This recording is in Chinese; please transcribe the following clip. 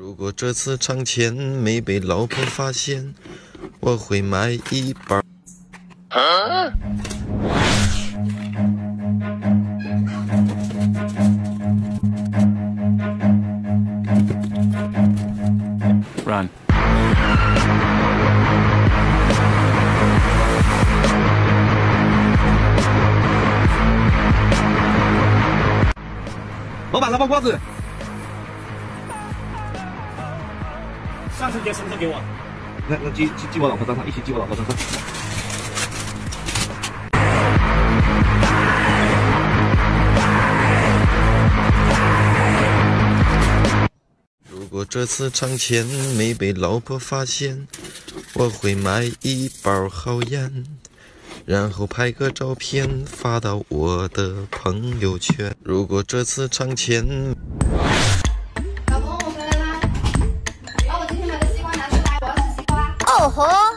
如果这次藏钱没被老婆发现，我会买一包。Run. 老板，来包瓜子。上车节什么时候给我？那那记记记我老婆账上，一起记我老婆账上。如果这次藏钱没被老婆发现，我会买一包好烟，然后拍个照片发到我的朋友圈。如果这次藏钱，老